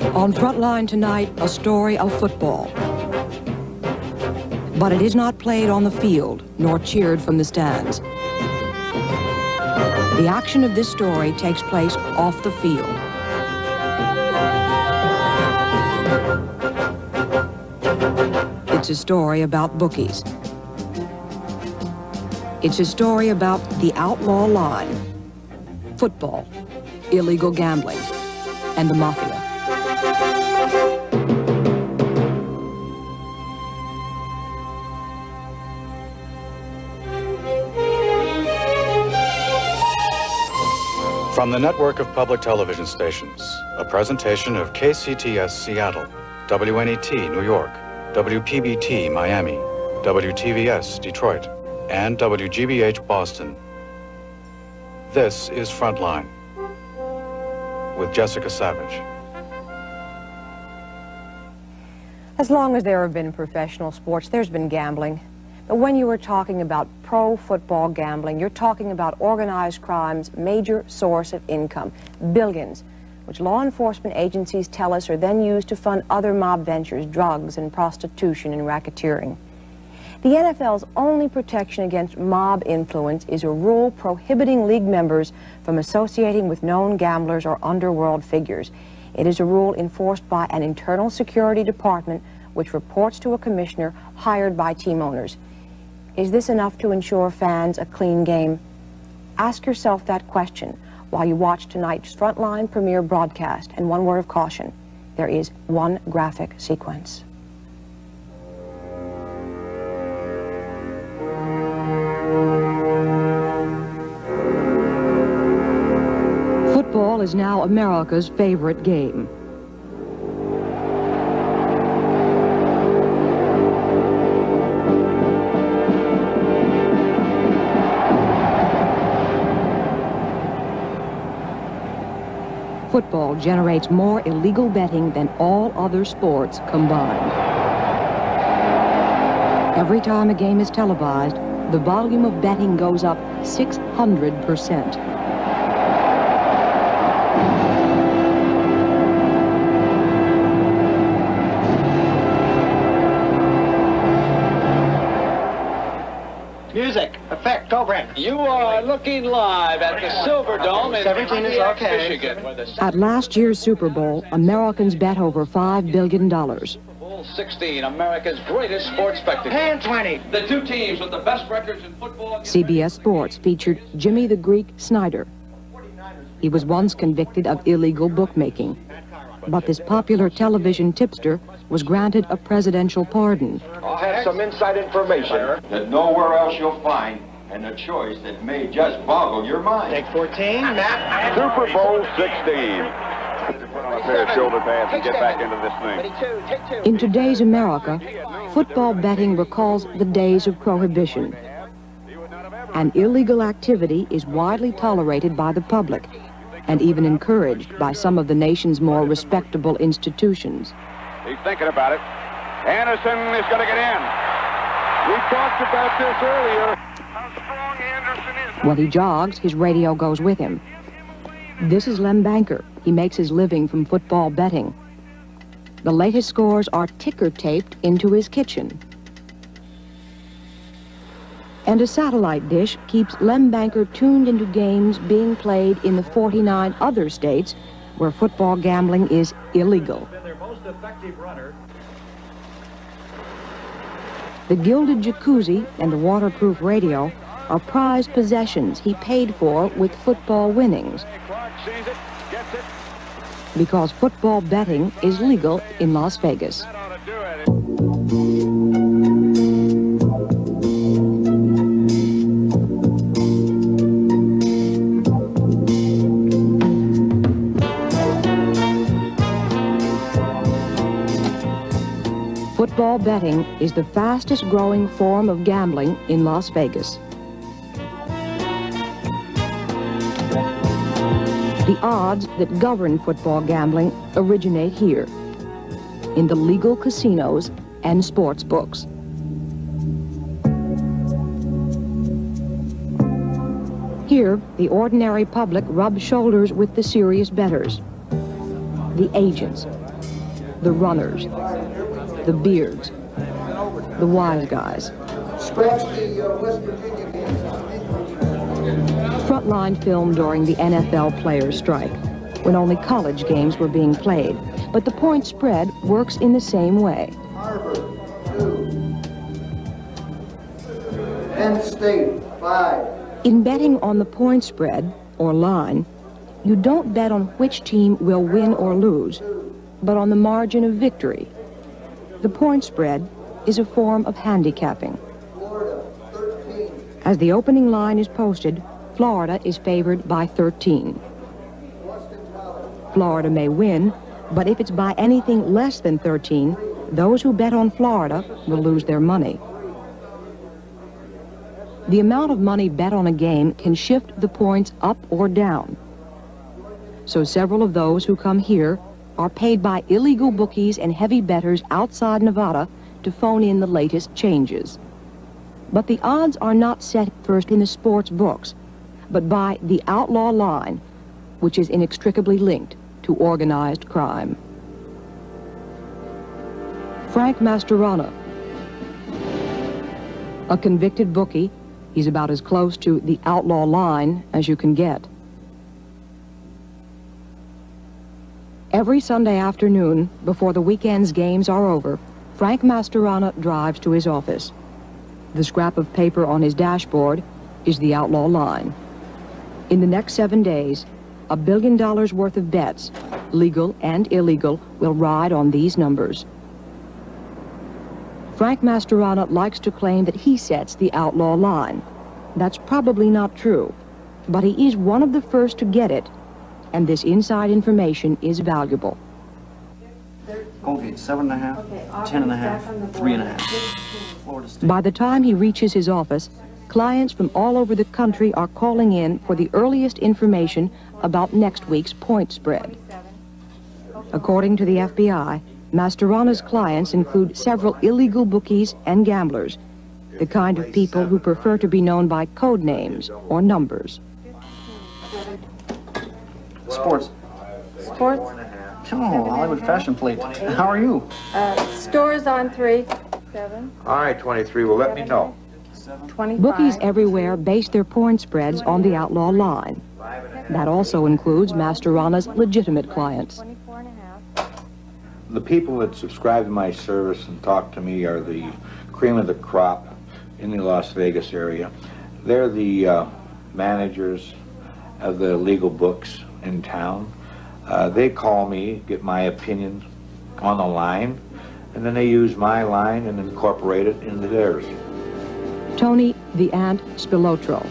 On Frontline tonight, a story of football. But it is not played on the field, nor cheered from the stands. The action of this story takes place off the field. It's a story about bookies. It's a story about the outlaw line, football, illegal gambling, and the mafia. From the network of public television stations, a presentation of KCTS Seattle, WNET New York, WPBT Miami, WTVS Detroit, and WGBH Boston. This is Frontline with Jessica Savitch. As long as there have been professional sports, there's been gambling. When you are talking about pro football gambling, you're talking about organized crime's major source of income, billions, which law enforcement agencies tell us are then used to fund other mob ventures, drugs and prostitution and racketeering. The NFL's only protection against mob influence is a rule prohibiting league members from associating with known gamblers or underworld figures. It is a rule enforced by an internal security department which reports to a commissioner hired by team owners. Is this enough to ensure fans a clean game? Ask yourself that question while you watch tonight's Frontline premiere broadcast. And one word of caution, there is one graphic sequence. Football is now America's favorite game. Generates more illegal betting than all other sports combined. Every time a game is televised, the volume of betting goes up 600 percent. Go Brent. You are looking live at the Silverdome in 17 is okay. Michigan. At last year's Super Bowl, Americans bet over $5 billion. Super Bowl 16, America's greatest sports spectacle. And 20. The two teams with the best records in football. CBS Sports featured Jimmy the Greek Snyder. He was once convicted of illegal bookmaking, but this popular television tipster was granted a presidential pardon. I have some inside information that nowhere else you'll find, and a choice that may just boggle your mind. Take 14, Matt. Super Bowl 16. Put on a pair of shoulder pads and get back into this thing. 22, take two. In today's America, football betting recalls the days of prohibition. An illegal activity is widely tolerated by the public and even encouraged by some of the nation's more respectable institutions. He's thinking about it. Anderson is going to get in. We talked about this earlier. When he jogs, his radio goes with him. This is Lem Banker. He makes his living from football betting. The latest scores are ticker taped into his kitchen. And a satellite dish keeps Lem Banker tuned into games being played in the 49 other states where football gambling is illegal. The gilded jacuzzi and the waterproof radio are prized possessions he paid for with football winnings because football betting is legal in Las Vegas. Football betting is the fastest growing form of gambling in Las Vegas. The odds that govern football gambling originate here, in the legal casinos and sports books. Here, the ordinary public rub shoulders with the serious bettors, the agents, the runners, the beards, the wise guys. Frontline film during the NFL players' strike, when only college games were being played. But the point spread works in the same way. Harvard, two. Penn State, five. In betting on the point spread, or line, you don't bet on which team will win or lose, but on the margin of victory. The point spread is a form of handicapping. As the opening line is posted, Florida is favored by 13. Florida may win, but if it's by anything less than 13, those who bet on Florida will lose their money. The amount of money bet on a game can shift the points up or down. So several of those who come here are paid by illegal bookies and heavy bettors outside Nevada to phone in the latest changes. But the odds are not set first in the sports books, but by the outlaw line, which is inextricably linked to organized crime. Frank Mastorana, a convicted bookie, he's about as close to the outlaw line as you can get. Every Sunday afternoon, before the weekend's games are over, Frank Mastorana drives to his office. The scrap of paper on his dashboard is the outlaw line. In the next seven days, a billion dollars worth of bets, legal and illegal, will ride on these numbers. Frank Mastorana likes to claim that he sets the outlaw line. That's probably not true, but he is one of the first to get it, and this inside information is valuable. Colgate, seven and a half, ten and a half, three and a half. Florida State. By the time he reaches his office, clients from all over the country are calling in for the earliest information about next week's point spread. According to the FBI, Mastorana's clients include several illegal bookies and gamblers, the kind of people who prefer to be known by code names or numbers. Sports. Sports, Oh, Hollywood fashion plate. How are you? uh, stores on three, seven, All right, 23, well, let me know. twenty-five. Bookies everywhere base their porn spreads on the outlaw line. That also includes Mastorana's legitimate clients. Twenty-four and a half. The people that subscribe to my service and talk to me are the cream of the crop in the Las Vegas area. They're the uh, managers of the legal books in town. Uh, they call me, get my opinion on the line, and then they use my line and incorporate it into theirs. Tony the Ant Spilotro.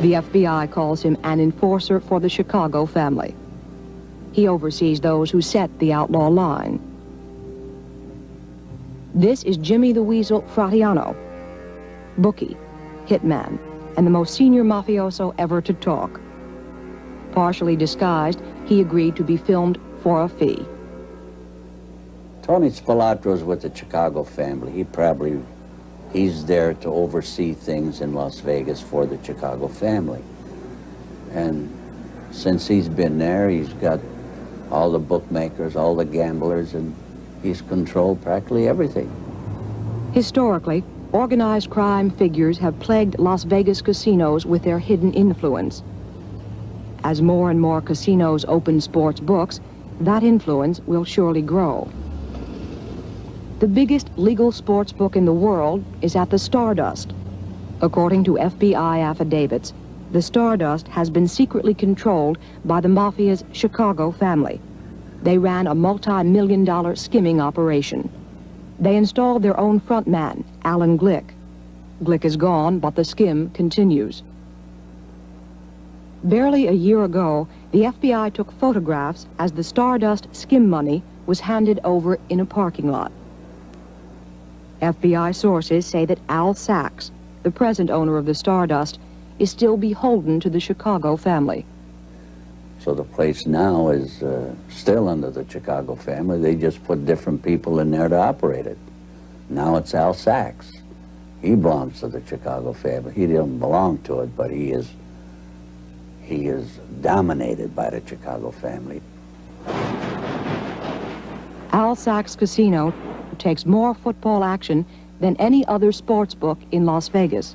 The FBI calls him an enforcer for the Chicago family. He oversees those who set the outlaw line. This is Jimmy the Weasel Fratianno, bookie, hitman, and the most senior mafioso ever to talk. Partially disguised, he agreed to be filmed for a fee. Tony Spilotro's with the Chicago family. He probably, he's there to oversee things in Las Vegas for the Chicago family. And since he's been there, he's got all the bookmakers, all the gamblers, and he's controlled practically everything. Historically, organized crime figures have plagued Las Vegas casinos with their hidden influence. As more and more casinos open sports books, that influence will surely grow. The biggest legal sports book in the world is at the Stardust. According to FBI affidavits, the Stardust has been secretly controlled by the Mafia's Chicago family. They ran a multi-million dollar skimming operation. They installed their own front man, Allen Glick. Glick is gone, but the skim continues. Barely a year ago, the FBI took photographs as the Stardust skim money was handed over in a parking lot. FBI sources say that Al Sachs, the present owner of the Stardust, is still beholden to the Chicago family. So the place now is uh, still under the Chicago family. They just put different people in there to operate it. Now it's Al Sachs. He belongs to the Chicago family. He didn't belong to it, but he is he is dominated by the Chicago family. Al Sachs Casino takes more football action than any other sports book in Las Vegas.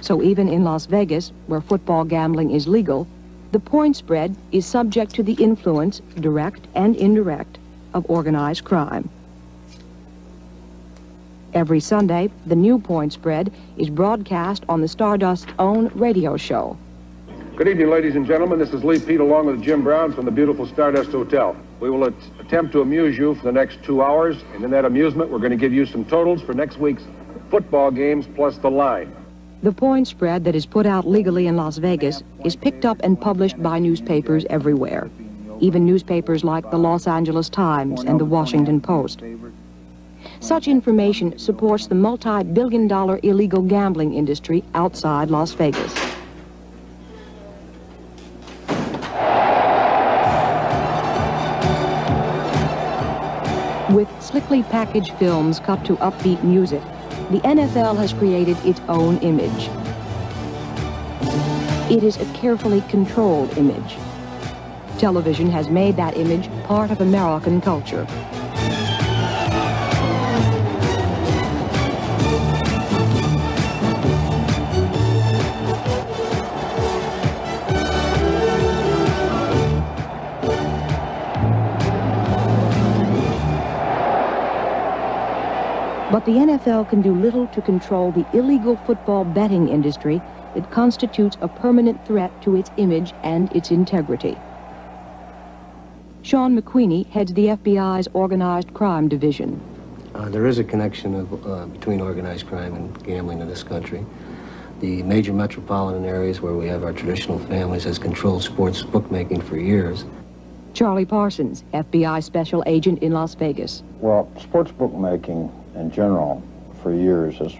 So even in Las Vegas, where football gambling is legal, the point spread is subject to the influence, direct and indirect, of organized crime. Every Sunday, the new point spread is broadcast on the Stardust's own radio show. Good evening, ladies and gentlemen. This is Lee Pete along with Jim Brown from the beautiful Stardust Hotel. We will at- attempt to amuse you for the next two hours, and in that amusement, we're going to give you some totals for next week's football games plus the line. The point spread that is put out legally in Las Vegas is picked up and published by newspapers everywhere, even newspapers like the Los Angeles Times and the Washington Post. Such information supports the multi-billion dollar illegal gambling industry outside Las Vegas. Slickly packaged films cut to upbeat music, the NFL has created its own image. It is a carefully controlled image. Television has made that image part of American culture. But the NFL can do little to control the illegal football betting industry that constitutes a permanent threat to its image and its integrity. Sean McWeeney heads the FBI's Organized Crime Division. Uh, there is a connection of, uh, between organized crime and gambling in this country. The major metropolitan areas where we have our traditional families has controlled sports bookmaking for years. Charlie Parsons, FBI Special Agent in Las Vegas. Well, sports bookmaking in general for years has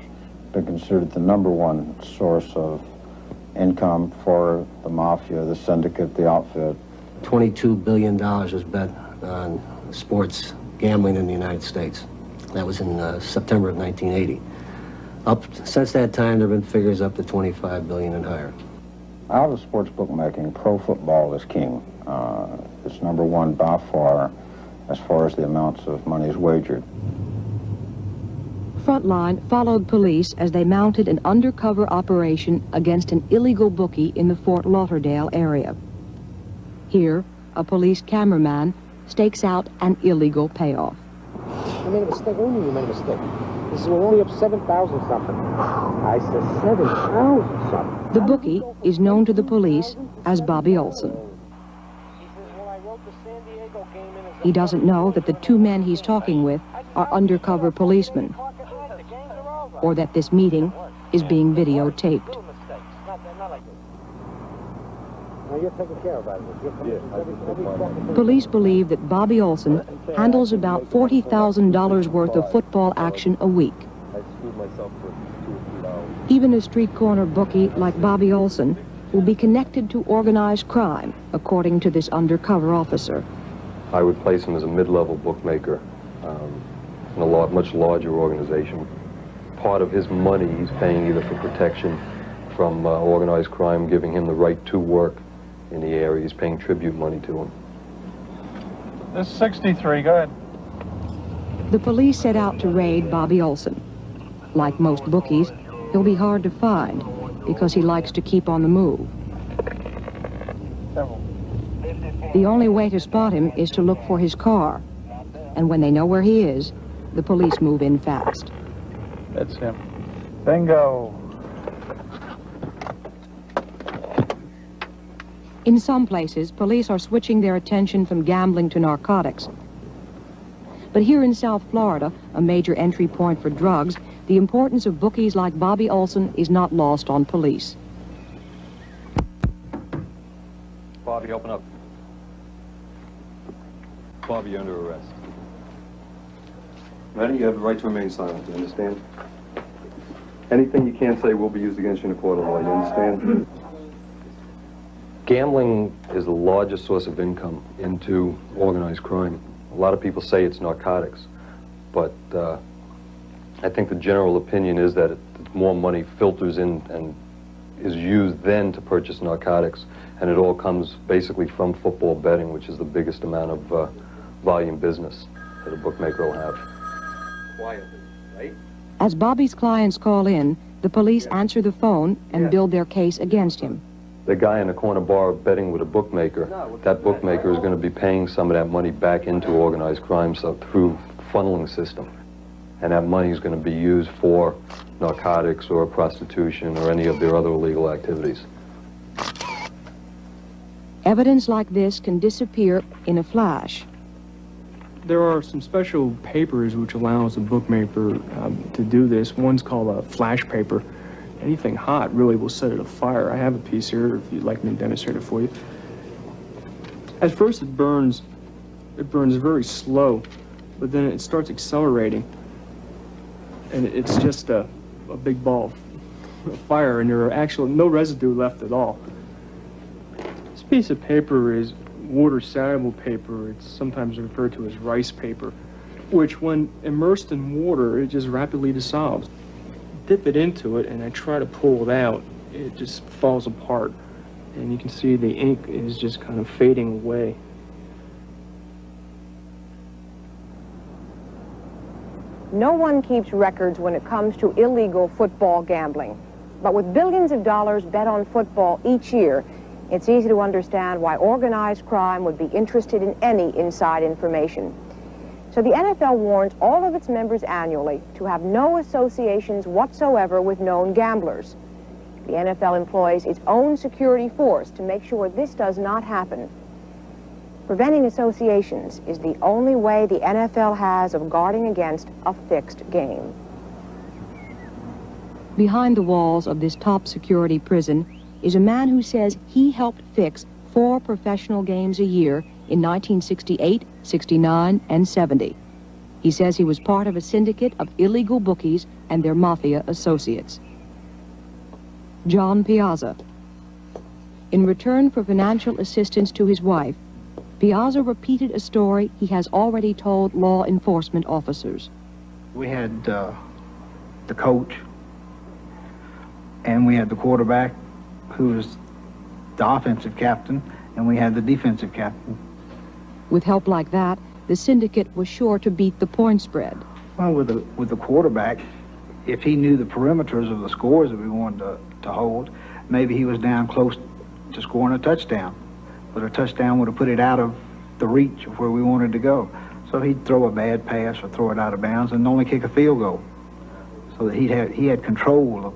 been considered the number one source of income for the mafia, the syndicate, the outfit. $22 billion was bet on sports gambling in the United States. That was in uh, September of 1980. Up since that time, there have been figures up to 25 billion and higher. Out of sports bookmaking, pro football is king. Uh, it's number one by far as far as the amounts of monies wagered. Frontline followed police as they mounted an undercover operation against an illegal bookie in the Fort Lauderdale area. Here, a police cameraman stakes out an illegal payoff. You made a mistake. You you made a mistake? This is, we're only up 7,000 something. I said 7,000 something. The bookie is known to the police as Bobby Olson. He doesn't know that the two men he's talking with are undercover policemen, or that this meeting is being videotaped. Now you're taking care of it. You're yeah, Police believe that Bobby Olson handles about $40,000 worth of football action a week. Even a street corner bookie like Bobby Olson will be connected to organized crime, according to this undercover officer. I would place him as a mid-level bookmaker um, in a lot, much larger organization. Part of his money he's paying either for protection from uh, organized crime, giving him the right to work in the area. He's paying tribute money to him. This 63, go ahead. The police set out to raid Bobby Olson. Like most bookies, he'll be hard to find because he likes to keep on the move. The only way to spot him is to look for his car. And when they know where he is, the police move in fast. That's him. Bingo. In some places, police are switching their attention from gambling to narcotics. But here in South Florida, a major entry point for drugs, the importance of bookies like Bobby Olson is not lost on police. Bobby, open up. Bobby, you're under arrest. Ready? You have the right to remain silent, you understand? Anything you can't say will be used against you in a court of law, you understand? Gambling is the largest source of income into organized crime. A lot of people say it's narcotics, but uh, I think the general opinion is that it, more money filters in and is used then to purchase narcotics, and it all comes basically from football betting, which is the biggest amount of uh, volume business that a bookmaker will have. Quietly, right? As Bobby's clients call in, the police answer the phone and build their case against him. The guy in the corner bar betting with a bookmaker, that bookmaker is going to be paying some of that money back into organized crime so through funneling system. And that money is going to be used for narcotics or prostitution or any of their other illegal activities. Evidence like this can disappear in a flash. There are some special papers which allows a bookmaker um, to do this. One's called a flash paper. Anything hot really will set it afire. I have a piece here if you'd like me to demonstrate it for you. At first it burns, it burns very slow, but then it starts accelerating. And it's just a, a big ball of fire and there are actually no residue left at all. This piece of paper is water soluble paper. It's sometimes referred to as rice paper, which when immersed in water, it just rapidly dissolves. Dip it into it and I try to pull it out. It just falls apart. And you can see the ink is just kind of fading away. No one keeps records when it comes to illegal football gambling. But with billions of dollars bet on football each year, it's easy to understand why organized crime would be interested in any inside information. So the NFL warns all of its members annually to have no associations whatsoever with known gamblers. The NFL employs its own security force to make sure this does not happen. Preventing associations is the only way the NFL has of guarding against a fixed game. Behind the walls of this top security prison is a man who says he helped fix four professional games a year in 1968, 69, and 70. He says he was part of a syndicate of illegal bookies and their mafia associates. John Piazza. In return for financial assistance to his wife, Piazza repeated a story he has already told law enforcement officers. We had uh, the coach, and we had the quarterback, who was the offensive captain, and we had the defensive captain. With help like that, the syndicate was sure to beat the point spread. Well, with the with the quarterback, if he knew the perimeters of the scores that we wanted to, to hold, maybe he was down close to scoring a touchdown. But a touchdown would have put it out of the reach of where we wanted to go. So he'd throw a bad pass or throw it out of bounds and only kick a field goal. So that he had he had control of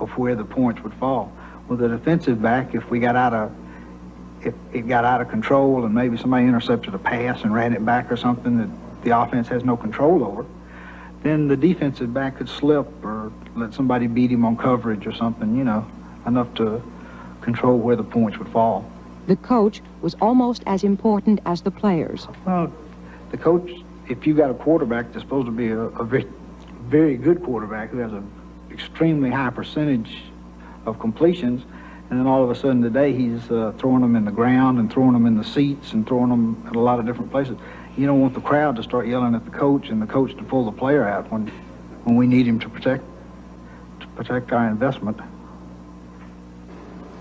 of where the points would fall. With the defensive back, if we got out of if it got out of control and maybe somebody intercepted a pass and ran it back or something that the offense has no control over, then the defensive back could slip or let somebody beat him on coverage or something, you know, enough to control where the points would fall. The coach was almost as important as the players. Well, the coach, if you got a quarterback that's supposed to be a, a very, very good quarterback who has an extremely high percentage of completions, and then all of a sudden today he's uh, throwing them in the ground and throwing them in the seats and throwing them at a lot of different places. You don't want the crowd to start yelling at the coach and the coach to pull the player out when, when we need him to protect, to protect our investment.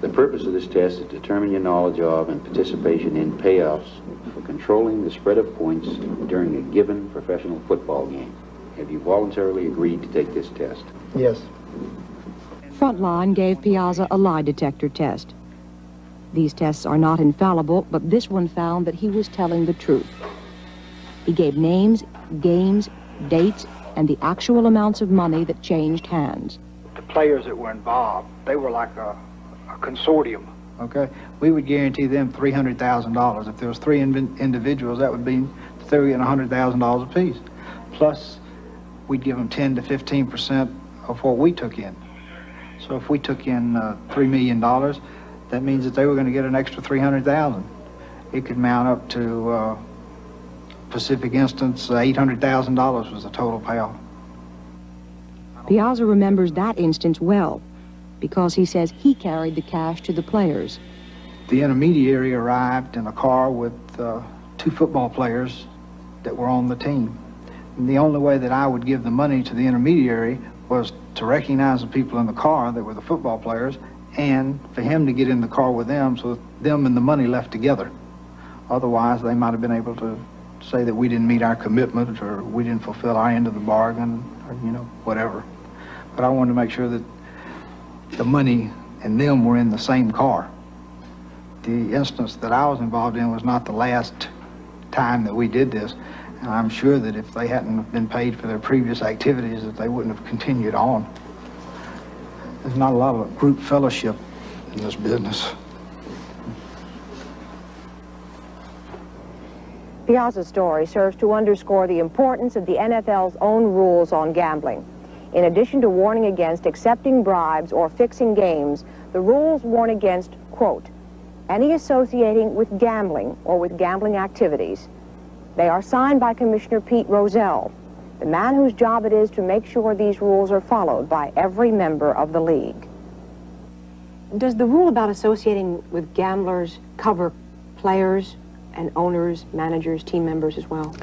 The purpose of this test is to determine your knowledge of and participation in payoffs for controlling the spread of points during a given professional football game. Have you voluntarily agreed to take this test? Yes. Frontline gave Piazza a lie detector test. These tests are not infallible, but this one found that he was telling the truth. He gave names, games, dates, and the actual amounts of money that changed hands. The players that were involved, they were like a, a consortium. Okay, we would guarantee them three hundred thousand dollars. If there was three in individuals, that would be thirty and a hundred thousand dollars apiece. Plus, we'd give them ten to fifteen percent of what we took in. So if we took in uh, $3 million, that means that they were going to get an extra 300000 It could mount up to, uh, Pacific Instance, $800,000 was the total payoff. Piazza remembers that instance well because he says he carried the cash to the players. The intermediary arrived in a car with uh, two football players that were on the team. The only way that I would give the money to the intermediary was to recognize the people in the car that were the football players and for him to get in the car with them so them and the money left together. Otherwise, they might have been able to say that we didn't meet our commitment or we didn't fulfill our end of the bargain or, you know, whatever. But I wanted to make sure that the money and them were in the same car. The instance that I was involved in was not the last time that we did this. And I'm sure that if they hadn't been paid for their previous activities, that they wouldn't have continued on. There's not a lot of group fellowship in this business. Piazza's story serves to underscore the importance of the NFL's own rules on gambling. In addition to warning against accepting bribes or fixing games, the rules warn against, quote, any associating with gambling or with gambling activities. They are signed by Commissioner Pete Rozelle, the man whose job it is to make sure these rules are followed by every member of the league. Does the rule about associating with gamblers cover players and owners, managers, team members as well?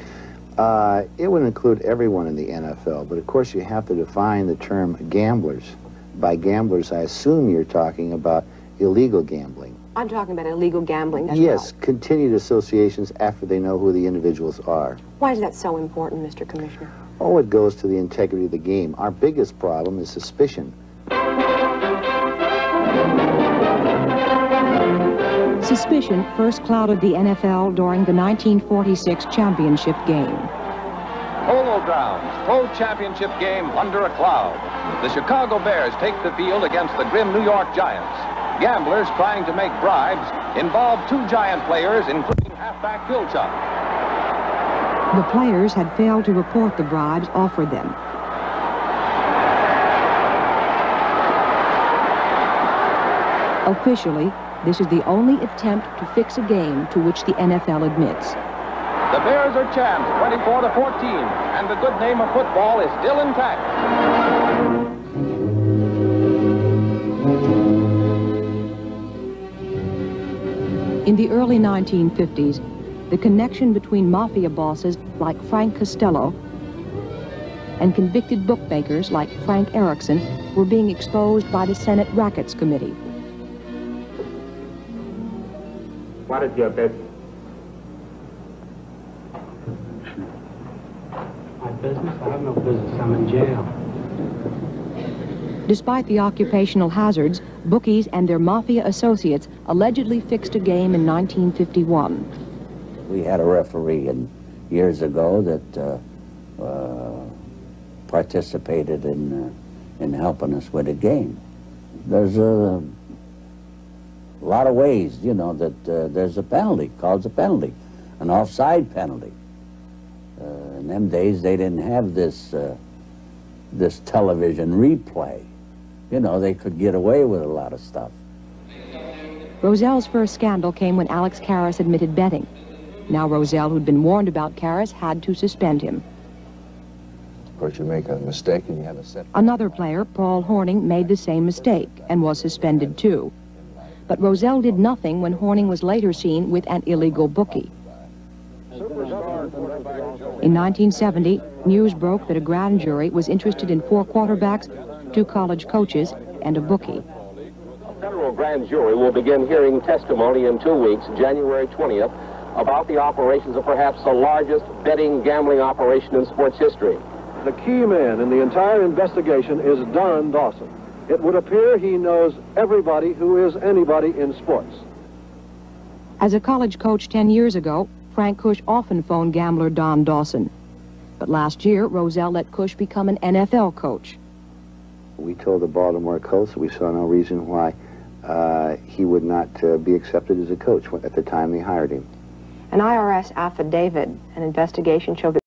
Uh, it would include everyone in the NFL, but of course you have to define the term gamblers. By gamblers, I assume you're talking about illegal gambling. I'm talking about illegal gambling as yes, well. continued associations after they know who the individuals are. Why is that so important, Mr. Commissioner? Oh, it goes to the integrity of the game. Our biggest problem is suspicion. Suspicion first clouded the NFL during the 1946 championship game. Polo Grounds, Pro Championship game under a cloud. The Chicago Bears take the field against the grim New York Giants. Gamblers trying to make bribes involve two giant players, including halfback Filchock. The players had failed to report the bribes offered them. Officially, this is the only attempt to fix a game to which the NFL admits. The Bears are champs, 24 to 14, and the good name of football is still intact. In the early 1950s, the connection between mafia bosses like Frank Costello and convicted bookmakers like Frank Erickson were being exposed by the Senate Rackets Committee. What is your business? My business? I have no business. I'm in jail. Despite the occupational hazards, bookies and their mafia associates allegedly fixed a game in 1951. We had a referee in, years ago that uh, uh, participated in, uh, in helping us with a game. There's a lot of ways, you know, that uh, there's a penalty, called a penalty, an offside penalty. Uh, in them days, they didn't have this, uh, this television replay. You know, they could get away with a lot of stuff. Rozelle's first scandal came when Alex Karras admitted betting. Now Rozelle, who'd been warned about Karras, had to suspend him. Of course, you make a mistake and you have a set. Another player, Paul Hornung, made the same mistake and was suspended too. But Rozelle did nothing when Hornung was later seen with an illegal bookie. In 1970, news broke that a grand jury was interested in four quarterbacks, two college coaches, and a bookie. A federal grand jury will begin hearing testimony in two weeks, January 20th, about the operations of perhaps the largest betting gambling operation in sports history. The key man in the entire investigation is Don Dawson. It would appear he knows everybody who is anybody in sports. As a college coach 10 years ago, Frank Kush often phoned gambler Don Dawson. But last year, Rozelle let Kush become an NFL coach. We told the Baltimore Colts we saw no reason why uh, he would not uh, be accepted as a coach at the time they hired him. An IRS affidavit, an investigation showed that